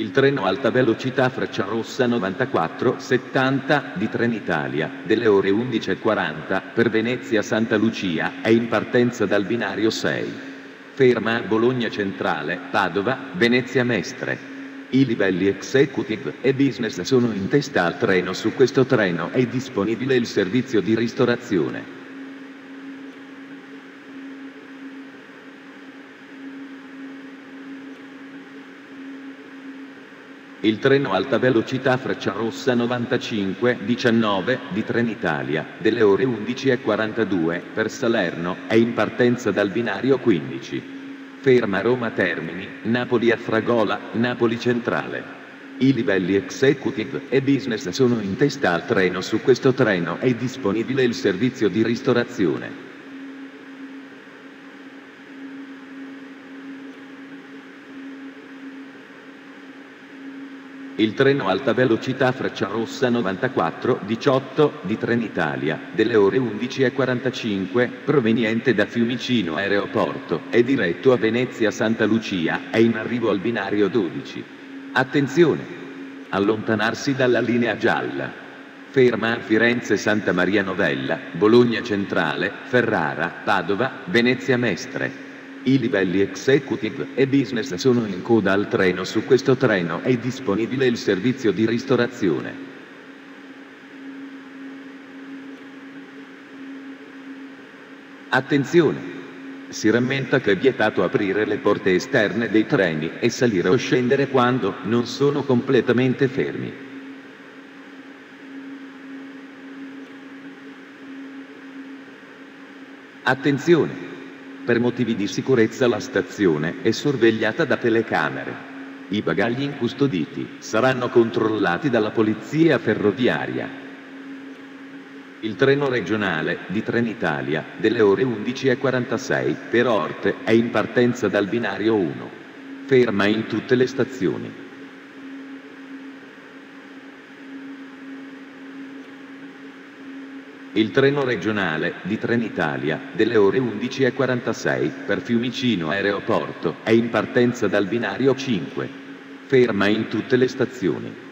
Il treno alta velocità Frecciarossa 9470 di Trenitalia, delle ore 11.40, per Venezia Santa Lucia, è in partenza dal binario 6. Ferma a Bologna Centrale, Padova, Venezia Mestre. I livelli executive e business sono in testa al treno. Su questo treno è disponibile il servizio di ristorazione. Il treno alta velocità Frecciarossa 95-19 di Trenitalia, delle ore 11.42 per Salerno, è in partenza dal binario 15. Ferma Roma Termini, Napoli a Fragola, Napoli Centrale. I livelli executive e business sono in testa al treno. Su questo treno è disponibile il servizio di ristorazione. Il treno alta velocità Frecciarossa 94-18 di Trenitalia, delle ore 11.45, proveniente da Fiumicino Aeroporto, è diretto a Venezia Santa Lucia, è in arrivo al binario 12. Attenzione! Allontanarsi dalla linea gialla. Ferma a Firenze Santa Maria Novella, Bologna Centrale, Ferrara, Padova, Venezia Mestre. I livelli executive e business sono in coda al treno. Su questo treno è disponibile il servizio di ristorazione. Attenzione! Si rammenta che è vietato aprire le porte esterne dei treni e salire o scendere quando non sono completamente fermi. Attenzione! Per motivi di sicurezza la stazione è sorvegliata da telecamere. I bagagli incustoditi saranno controllati dalla polizia ferroviaria. Il treno regionale di Trenitalia delle ore 11.46 per Orte è in partenza dal binario 1. Ferma in tutte le stazioni. Il treno regionale di Trenitalia delle ore 11.46 per Fiumicino Aeroporto è in partenza dal binario 5. Ferma in tutte le stazioni.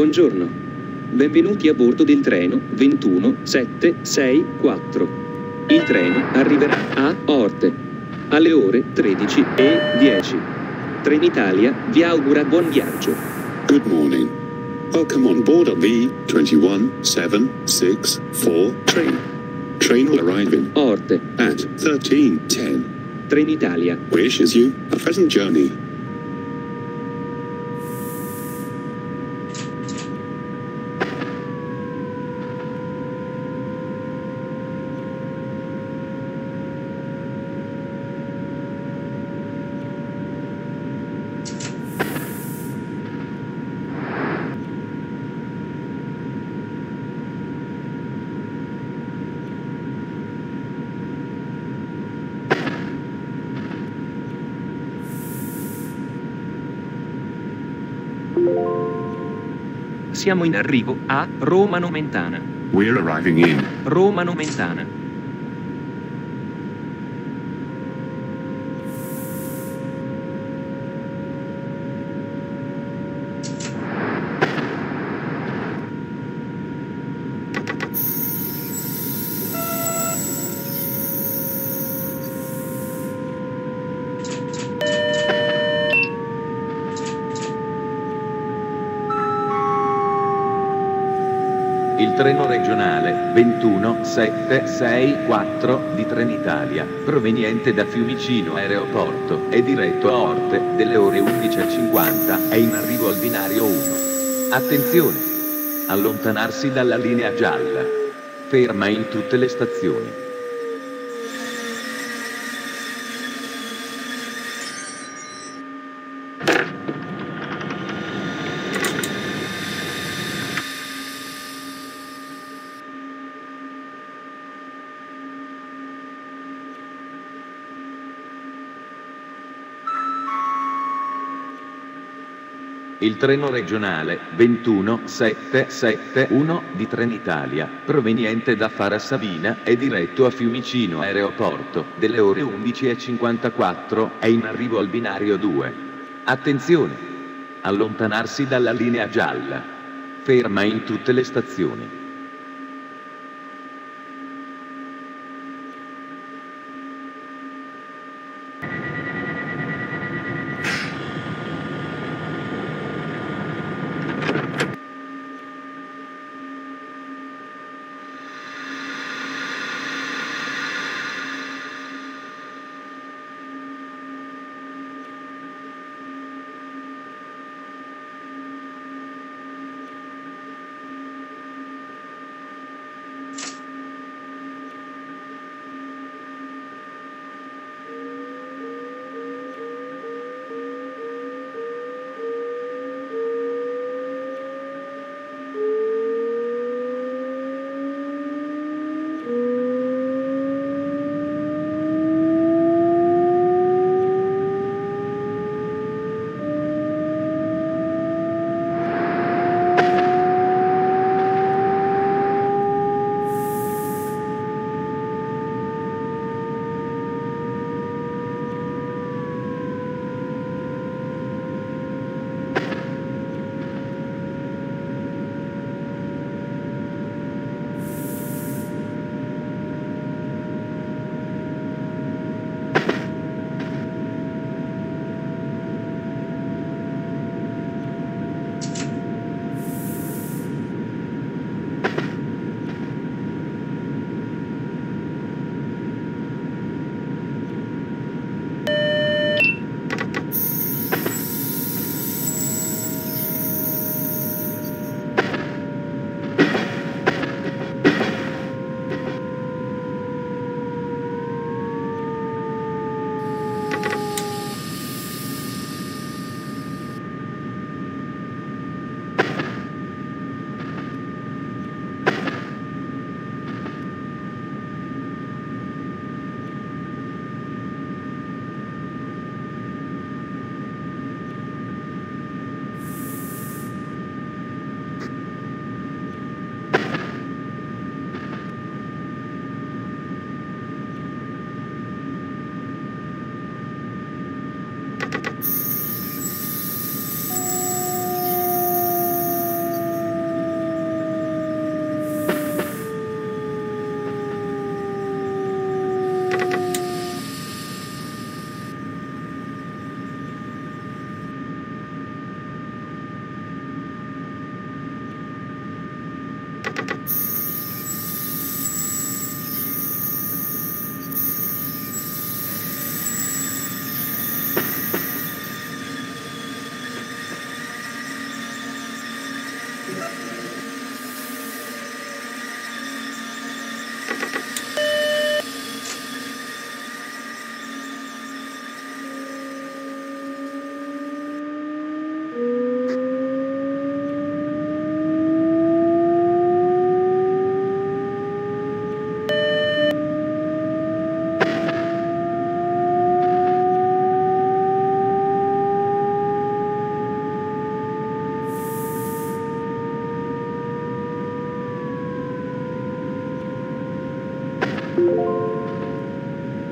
Buongiorno. Benvenuti a bordo del treno 21764. Il treno arriverà a Orte alle ore 13 e 10. Trenitalia vi augura buon viaggio. Good morning. Welcome on board of the 21764 train. Train will arrive in Orte, at 1310. Trenitalia. Wishes you a pleasant journey. Siamo in arrivo a Roma Nomentana. We're arriving in Roma Nomentana. Treno regionale 21764 di Trenitalia, proveniente da Fiumicino Aeroporto e diretto a Orte delle ore 11.50, è in arrivo al binario 1. Attenzione! Allontanarsi dalla linea gialla. Ferma in tutte le stazioni. Il treno regionale 21771 di Trenitalia, proveniente da Farassavina e diretto a Fiumicino Aeroporto, delle ore 11.54, è in arrivo al binario 2. Attenzione! Allontanarsi dalla linea gialla. Ferma in tutte le stazioni.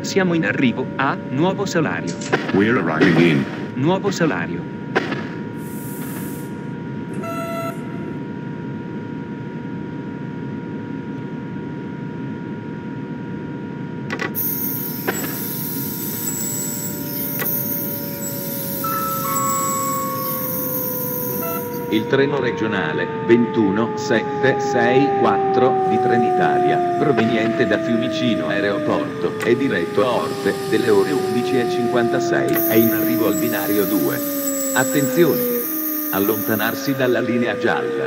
Siamo in arrivo a Nuovo Salario. We're arriving in. Nuovo Salario. Il treno regionale 21764 di Trenitalia, proveniente da Fiumicino Aeroporto, è diretto a Orte delle ore 11.56. È in arrivo al binario 2. Attenzione! Allontanarsi dalla linea gialla.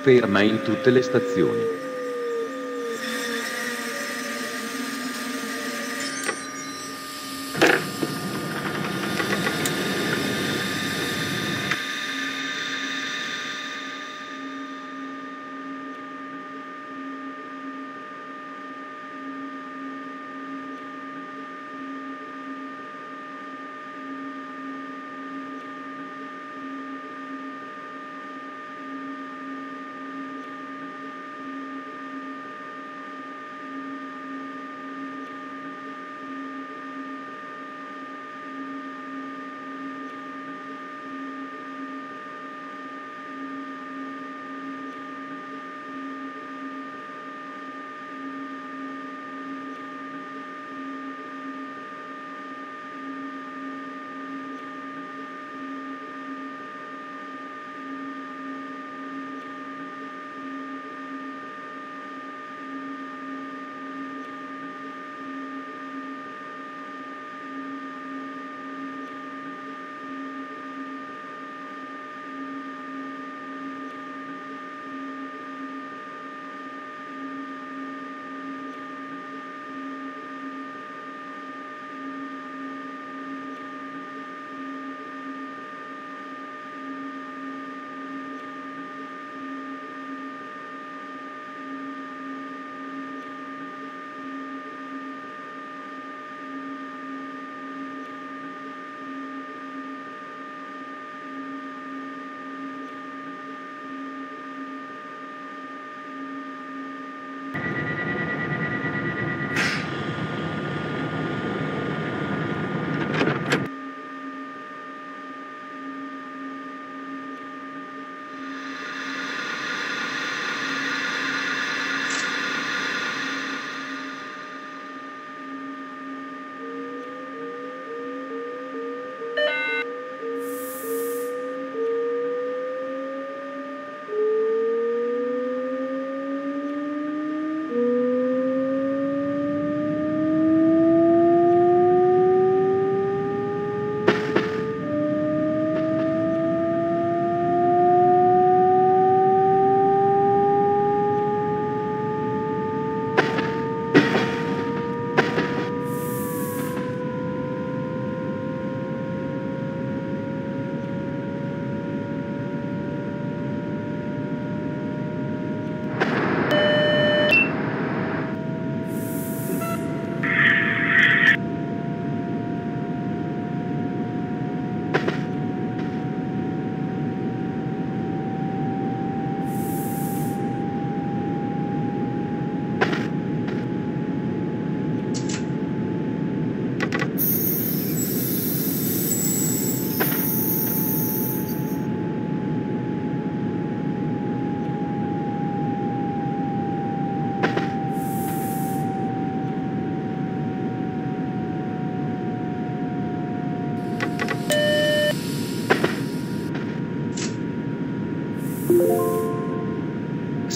Ferma in tutte le stazioni.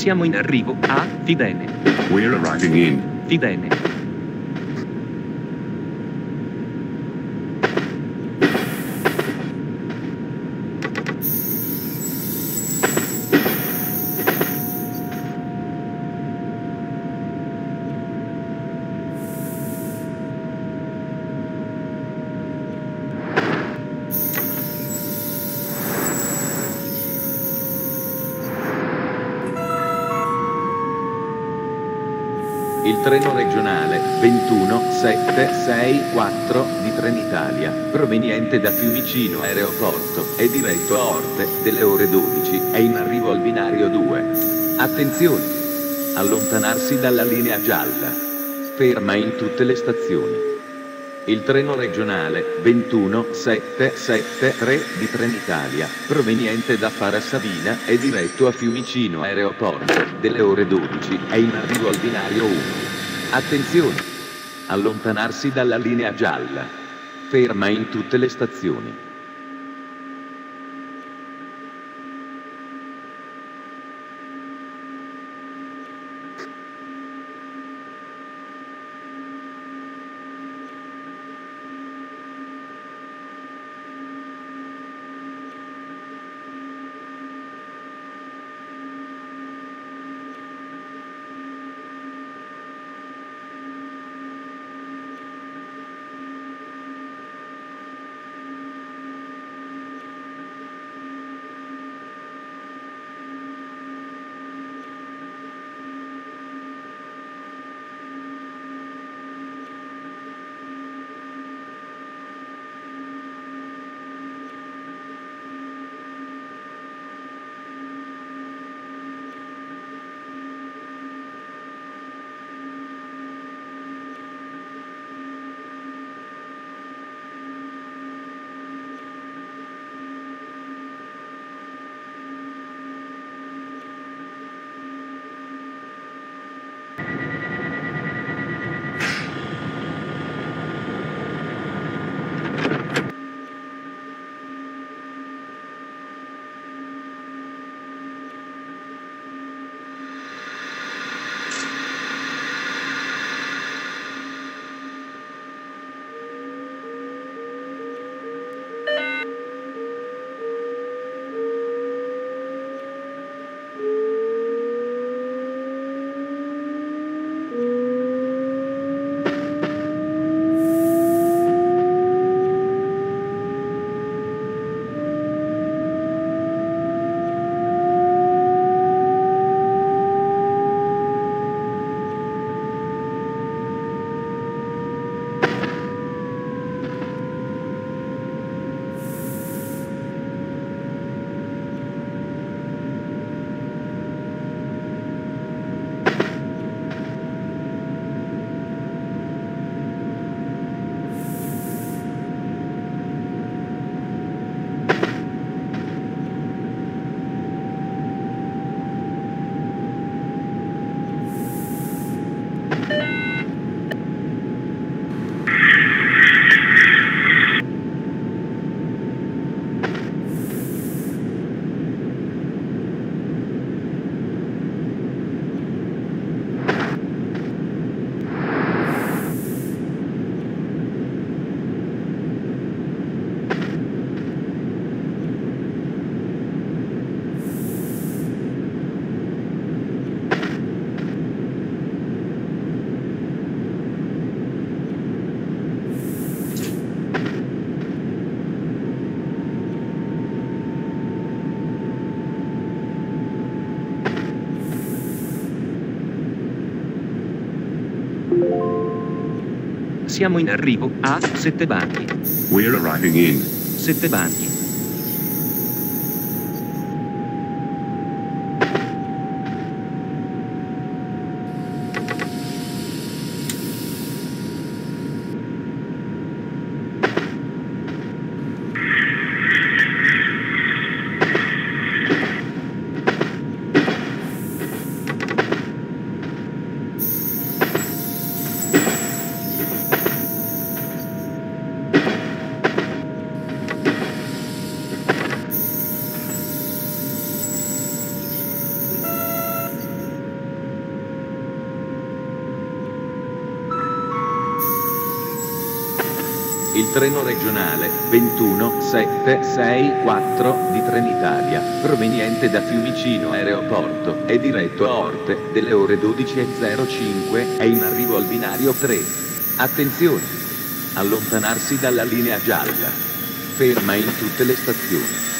Siamo in arrivo a Fidene. We're arriving in. Fidene. Il treno regionale 21764 di Trenitalia, proveniente da Fiumicino Aeroporto, è diretto a Orte delle ore 12. È in arrivo al binario 2. Attenzione! Allontanarsi dalla linea gialla. Ferma in tutte le stazioni. Il treno regionale 21773 di Trenitalia, proveniente da Farassavina, è diretto a Fiumicino Aeroporto, delle ore 12, è in arrivo al binario 1. Attenzione! Allontanarsi dalla linea gialla. Ferma in tutte le stazioni. Siamo in arrivo a Sette Bagni. We're arriving in. Sette Bagni. Treno regionale 21764 di Trenitalia, proveniente da Fiumicino Aeroporto, è diretto a Orte, delle ore 12.05, è in arrivo al binario 3. Attenzione! Allontanarsi dalla linea gialla. Ferma in tutte le stazioni.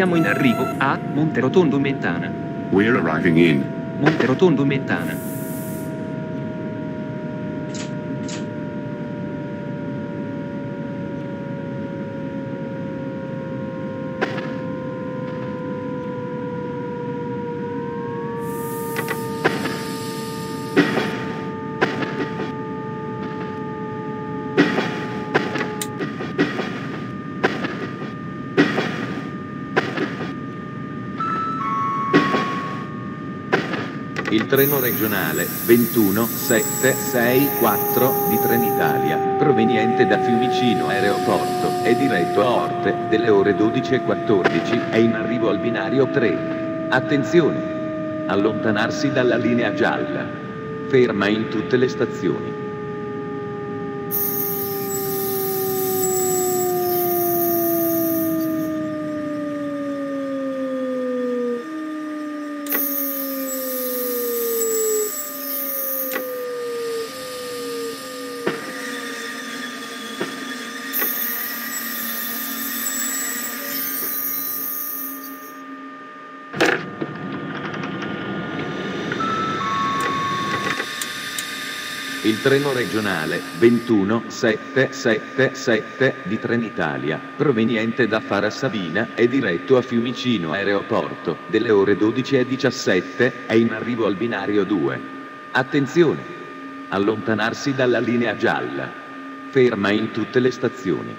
Siamo in arrivo a Monterotondo Mentana. We're arriving in. Monterotondo Mentana. Treno regionale 21764 di Trenitalia, proveniente da Fiumicino Aeroporto, è diretto a Orte delle ore 12.14 è in arrivo al binario 3. Attenzione! Allontanarsi dalla linea gialla. Ferma in tutte le stazioni. Il treno regionale 21777 di Trenitalia, proveniente da Farassavina, è diretto a Fiumicino Aeroporto, delle ore 12.17 è in arrivo al binario 2. Attenzione! Allontanarsi dalla linea gialla. Ferma in tutte le stazioni.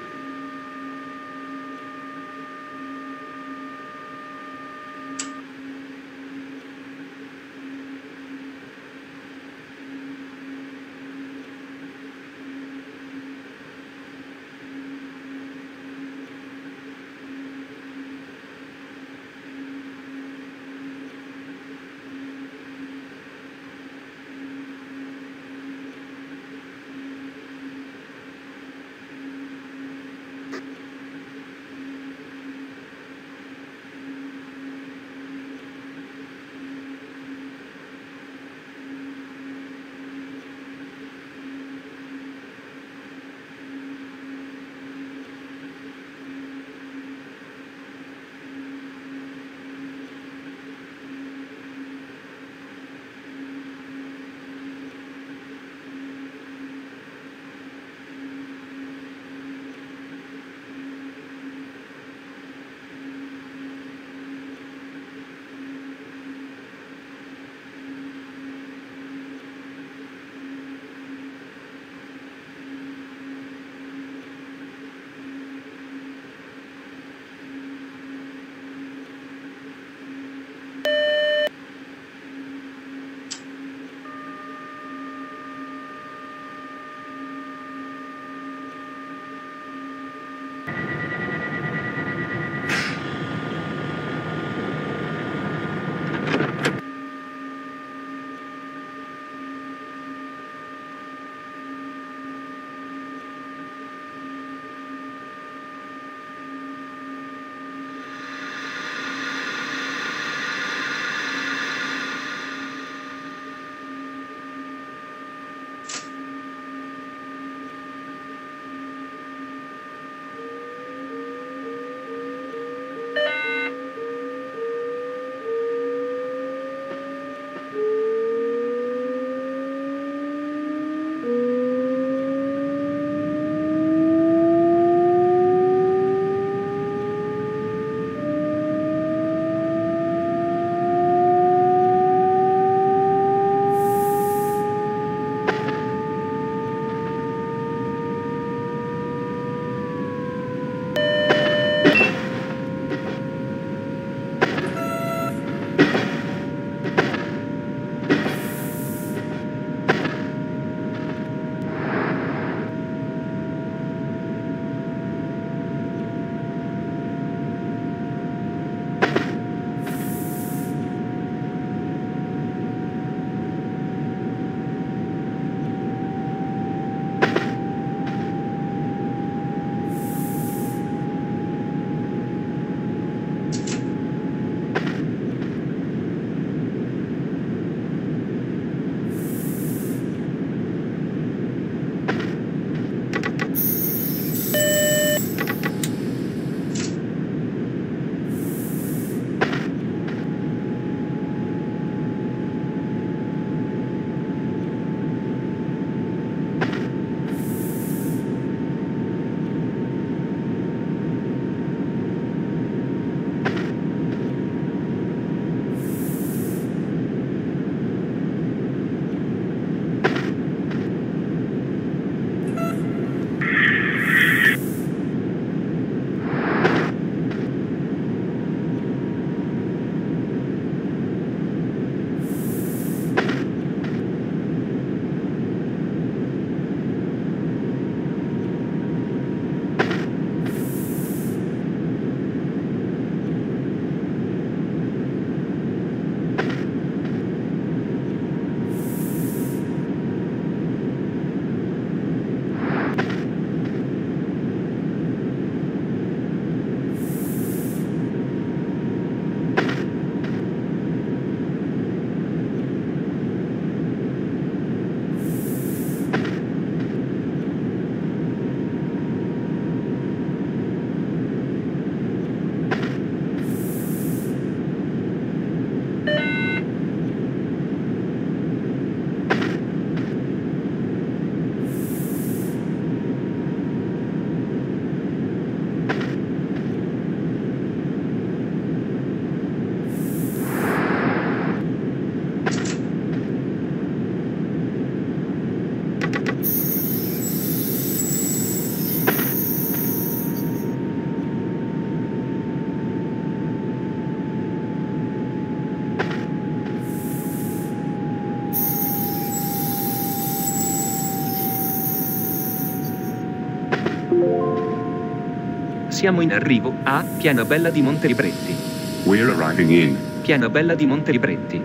Siamo in arrivo a Pianabella di Montelibretti. We're arriving in. Pianabella di Montelibretti.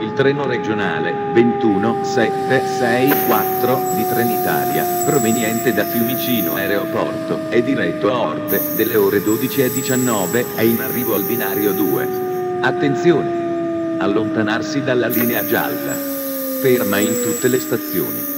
Il treno regionale 21764 di Trenitalia, proveniente da Fiumicino Aeroporto, è diretto a Orte delle ore 12.19, è in arrivo al binario 2. Attenzione! Allontanarsi dalla linea gialla. Ferma in tutte le stazioni.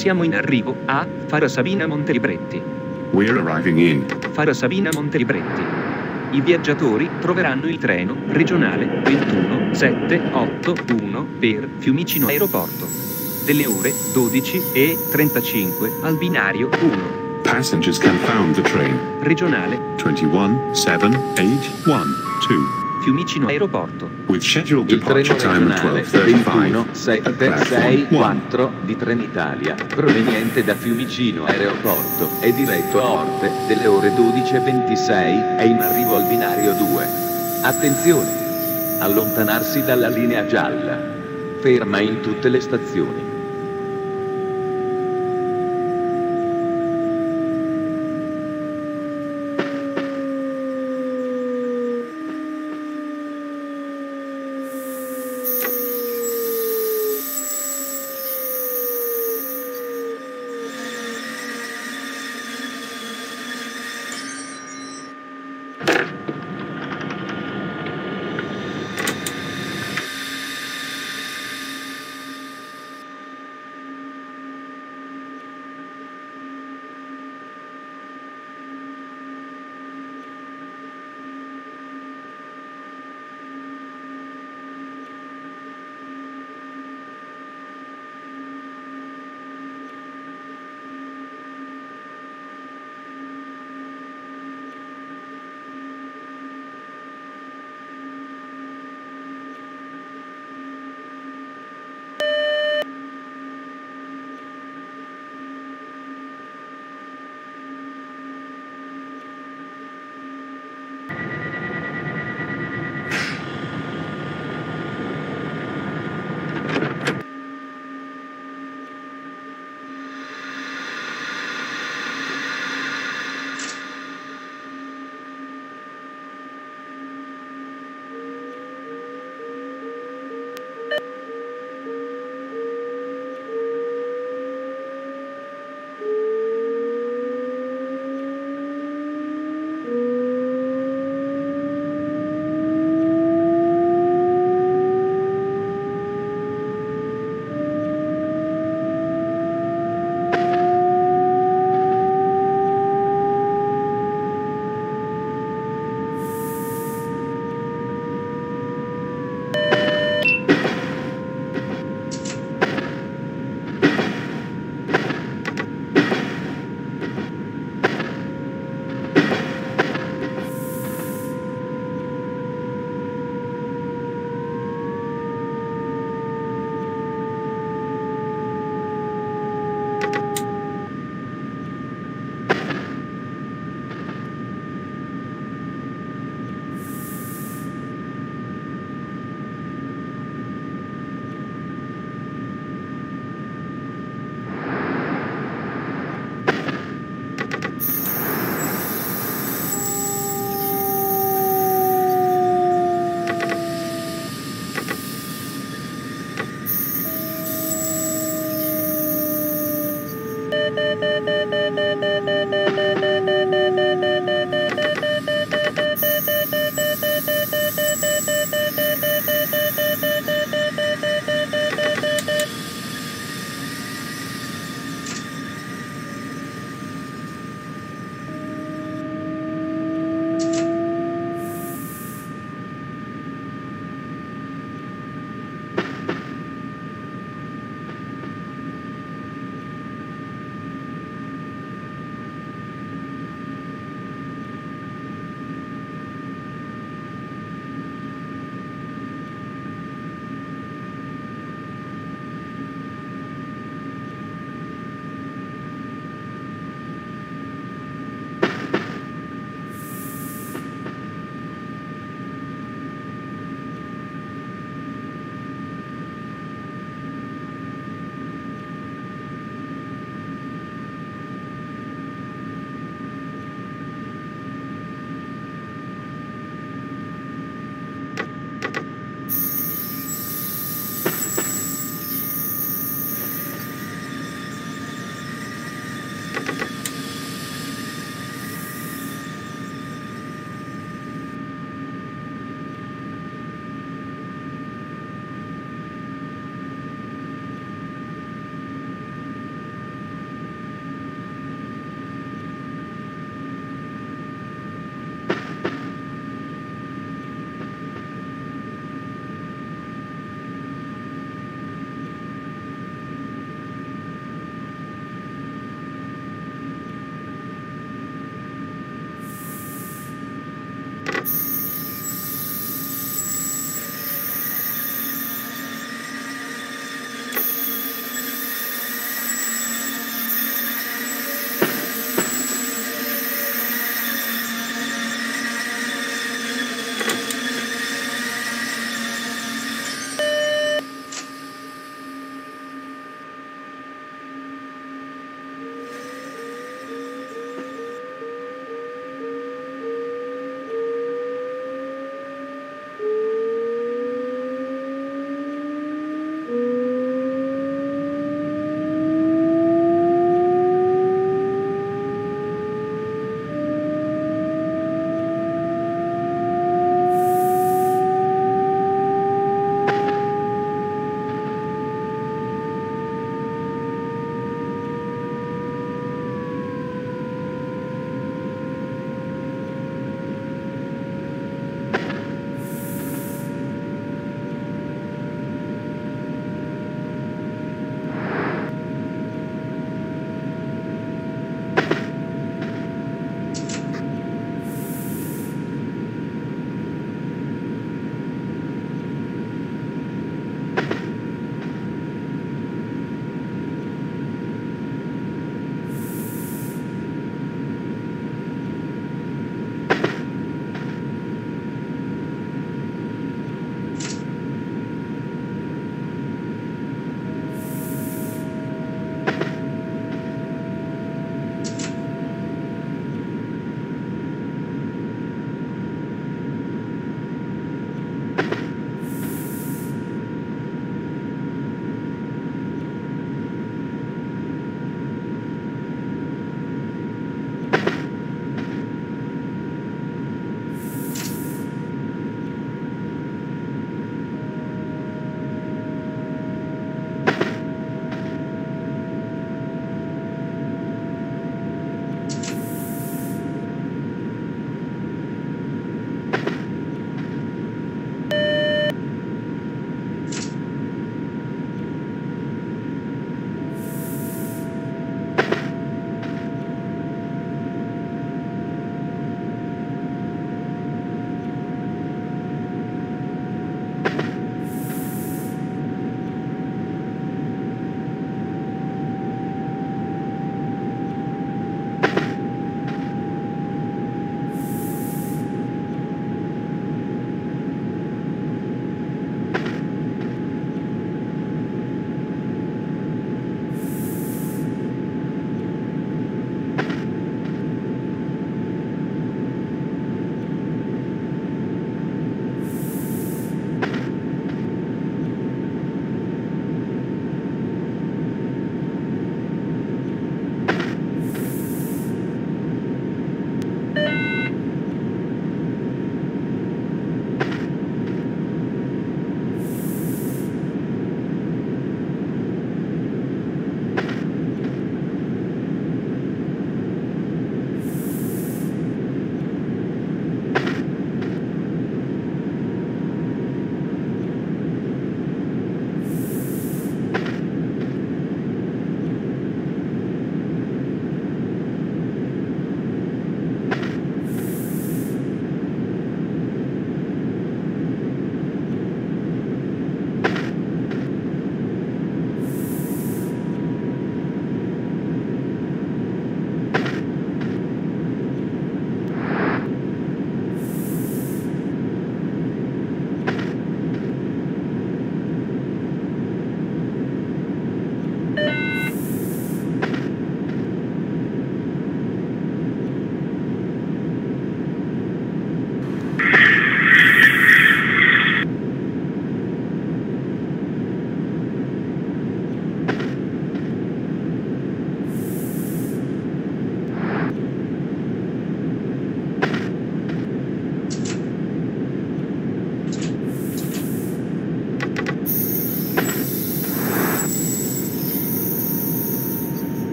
Siamo in arrivo a Farasabina Montelibretti. We're arriving in Farasabina Montelibretti. I viaggiatori troveranno il treno regionale 21781 per Fiumicino Aeroporto. Delle ore 12 e 35 al binario 1. Passengers can found the train. Regionale 21 7 8 1 2 Fiumicino Aeroporto. with scheduled departure time at regionale 12:35 at platform 1. 21764 di Trenitalia, proveniente da Fiumicino Aeroporto, è diretto a Orte delle ore 12.26, è in arrivo al binario 2. Attenzione! Allontanarsi dalla linea gialla. Ferma in tutte le stazioni.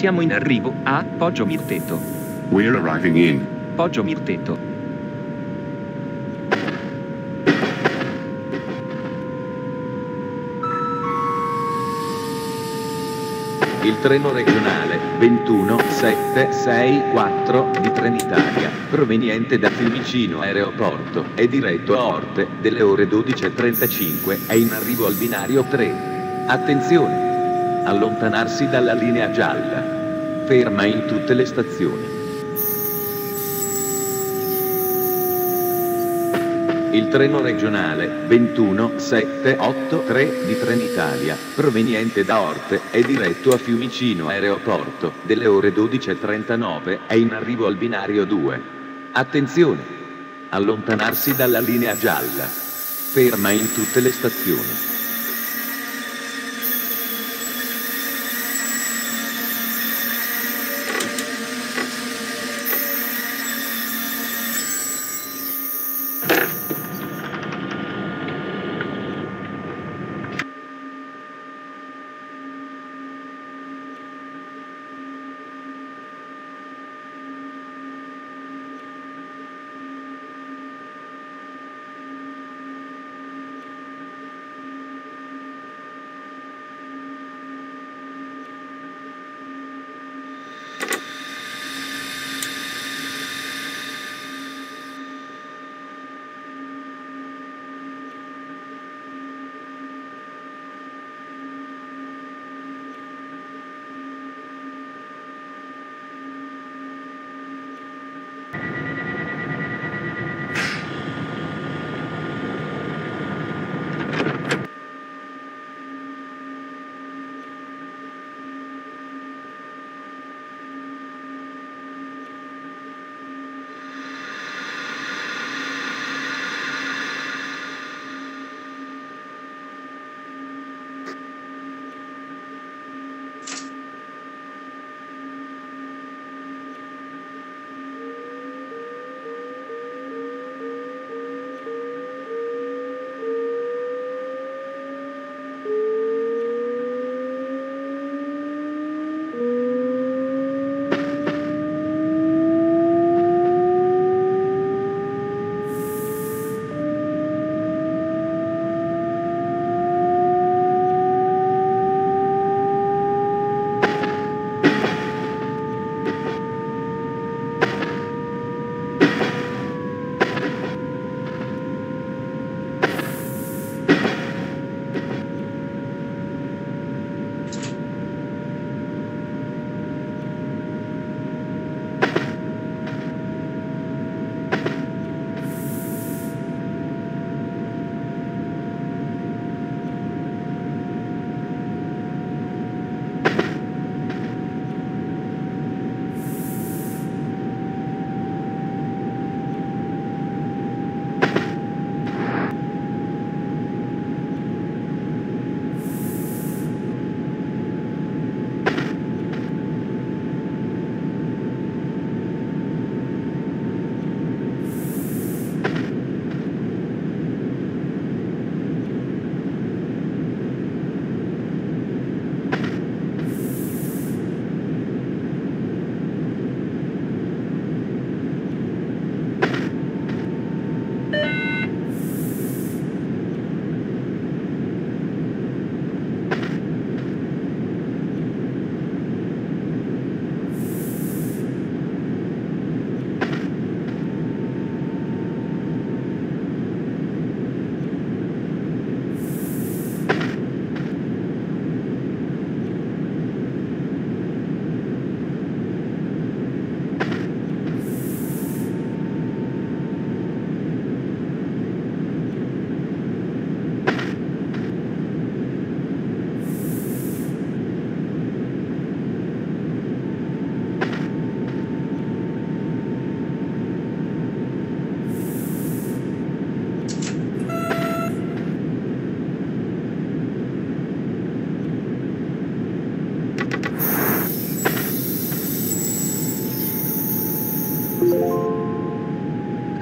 Siamo in arrivo a Poggio Mirteto. We're arriving in. Poggio Mirteto. Il treno regionale 21764 di Trenitalia, proveniente da Fiumicino Aeroporto, è diretto a Orte delle ore 12.35, è in arrivo al binario 3. Attenzione! Allontanarsi dalla linea gialla. Ferma in tutte le stazioni. Il treno regionale 21783 di Trenitalia, proveniente da Orte, è diretto a Fiumicino Aeroporto, delle ore 12.39, è in arrivo al binario 2. Attenzione! Allontanarsi dalla linea gialla. Ferma in tutte le stazioni.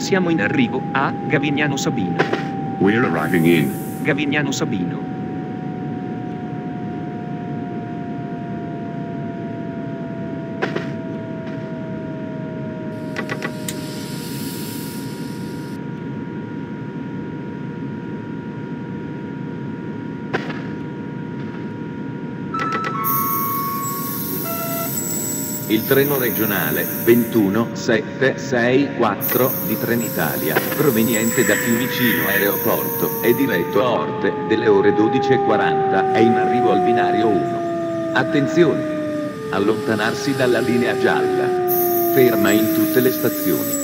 Siamo in arrivo a Gavignano Sabino. We're arriving in. Gavignano Sabino. Treno regionale 21764 di Trenitalia, proveniente da Fiumicino Aeroporto, è diretto a Orte delle ore 12.40, è in arrivo al binario 1. Attenzione! Allontanarsi dalla linea gialla. Ferma in tutte le stazioni.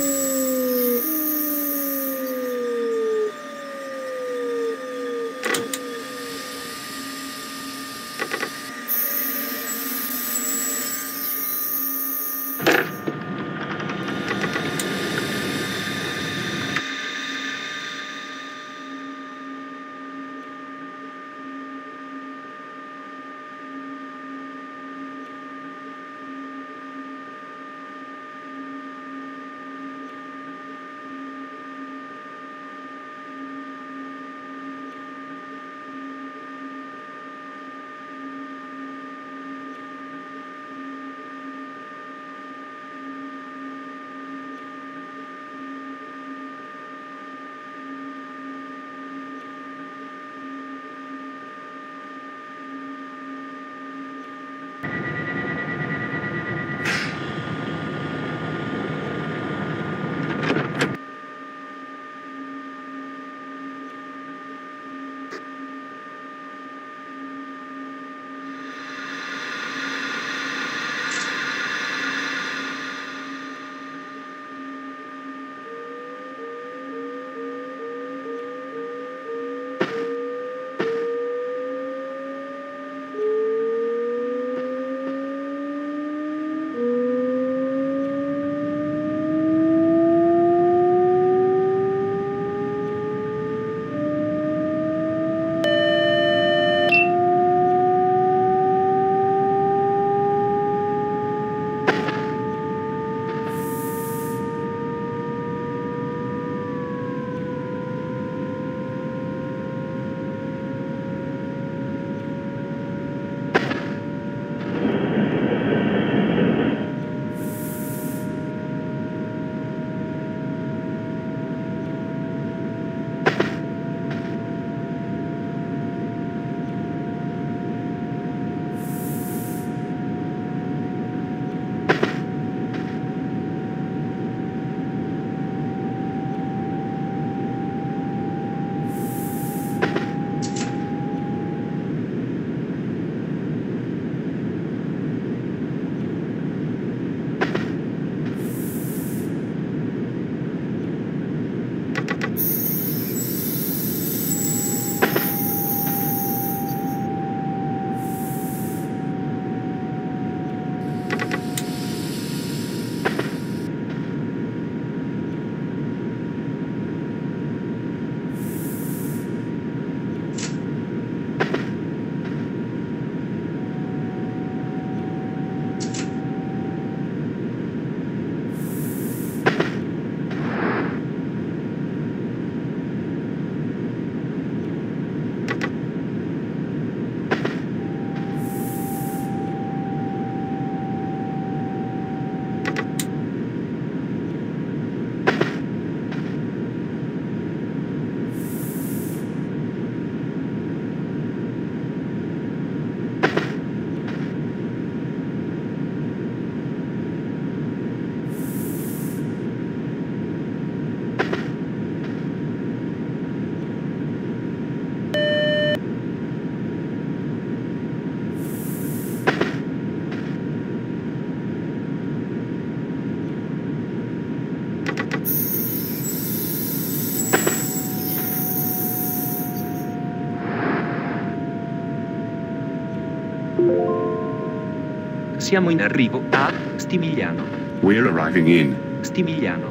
Siamo in arrivo a Stimigliano. We're arriving in. Stimigliano.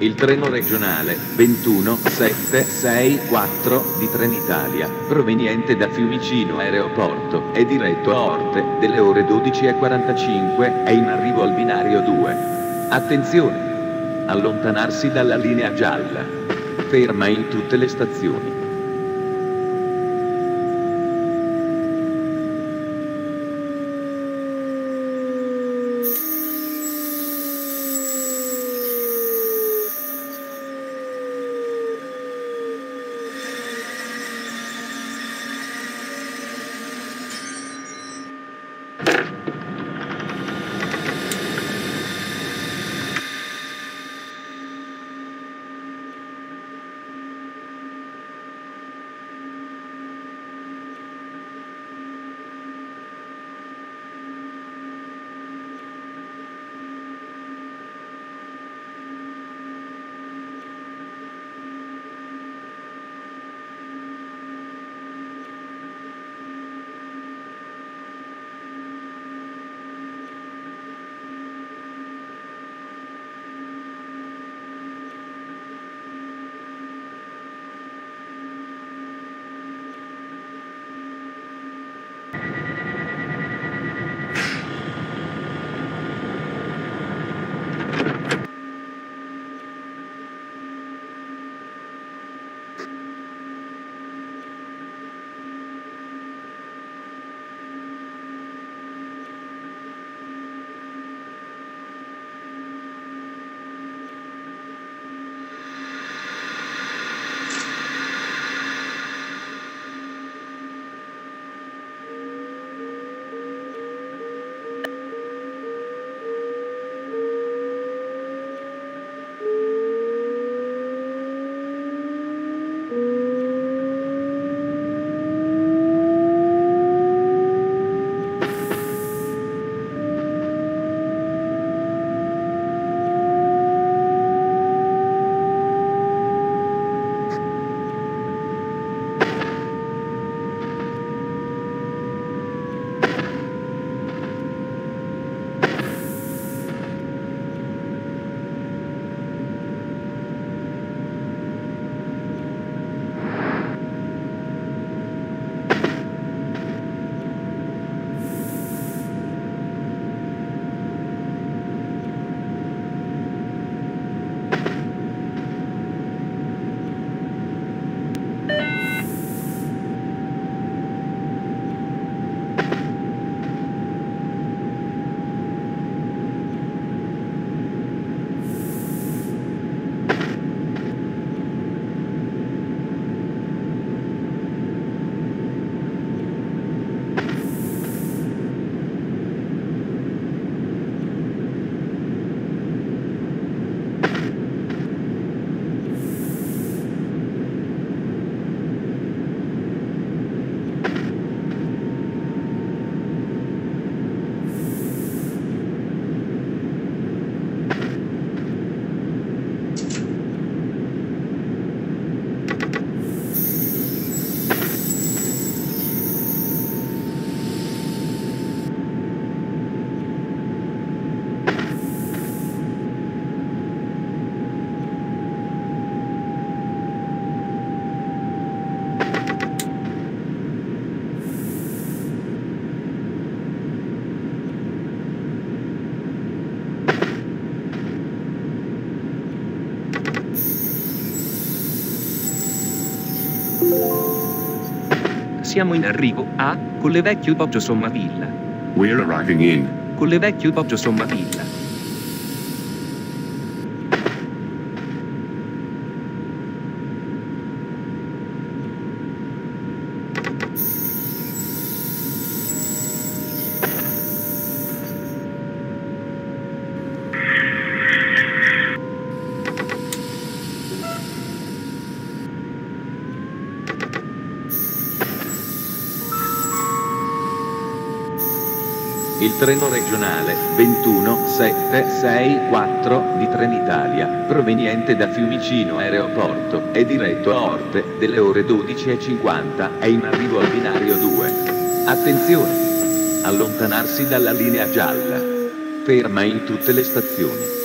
Il treno regionale 21764 di Trenitalia, proveniente da Fiumicino Aeroporto, è diretto a Orte delle ore 12.45, è in arrivo al binario 2. Attenzione! Allontanarsi dalla linea gialla. Ferma in tutte le stazioni. Siamo in arrivo a Collevecchio Poggio Sommavilla. We're arriving in. Collevecchio Poggio Sommavilla. Treno regionale 21764 di Trenitalia, proveniente da Fiumicino Aeroporto, è diretto a Orte delle ore 12.50, è in arrivo al binario 2. Attenzione! Allontanarsi dalla linea gialla. Ferma in tutte le stazioni.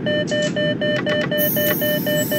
Thank you.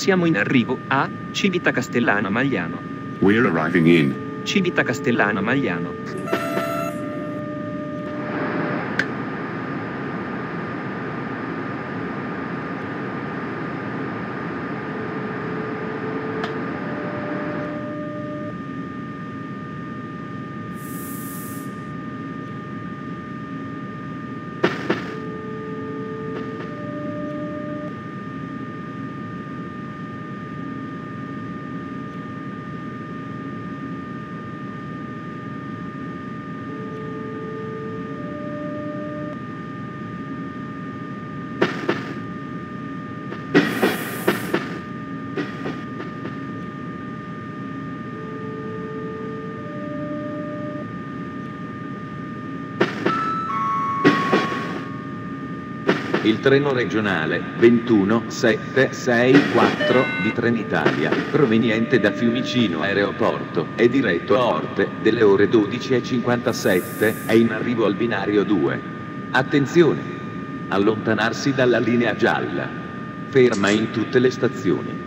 Siamo in arrivo a Civita Castellana Magliano. We're arriving in Civita Castellana Magliano. Il treno regionale 21764 di Trenitalia, proveniente da Fiumicino Aeroporto, è diretto a Orte delle ore 12.57, è in arrivo al binario 2. Attenzione! Allontanarsi dalla linea gialla. Ferma in tutte le stazioni.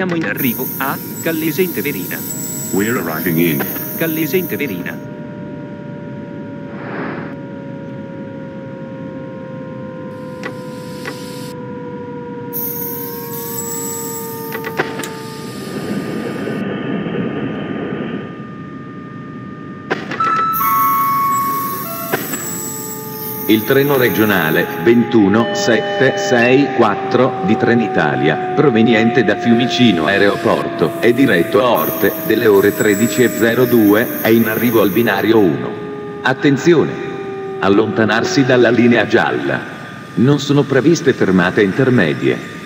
Siamo in arrivo a Callesente Verina. We're arriving in. Callesente Verina. Il treno regionale 21764 di Trenitalia, proveniente da Fiumicino Aeroporto, è diretto a Orte delle ore 13.02, è in arrivo al binario 1. Attenzione! Allontanarsi dalla linea gialla. Non sono previste fermate intermedie.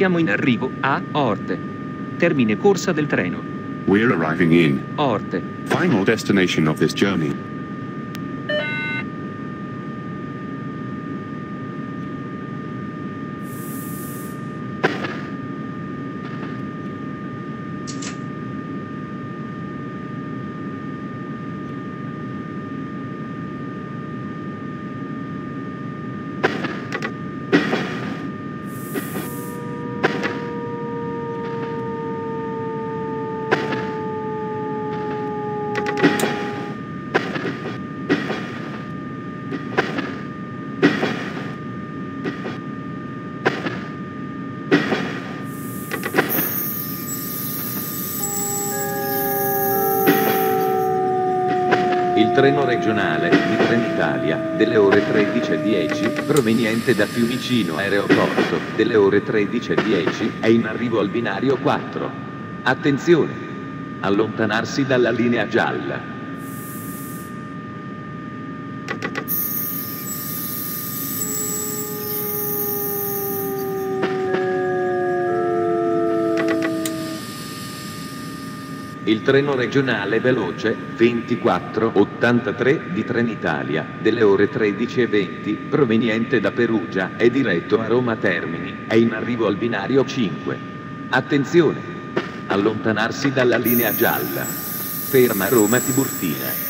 Siamo in arrivo a Orte. Termine corsa del treno. We're arriving in. Orte. Final destination of this journey. Il treno regionale di Trenitalia delle ore 13.10 proveniente da Fiumicino Aeroporto delle ore 13.10 è in arrivo al binario 4. Attenzione! Allontanarsi dalla linea gialla. Il treno regionale veloce 2483 di Trenitalia delle ore 13.20 proveniente da Perugia è diretto a Roma Termini. È in arrivo al binario 5. Attenzione! Allontanarsi dalla linea gialla. Ferma Roma Tiburtina.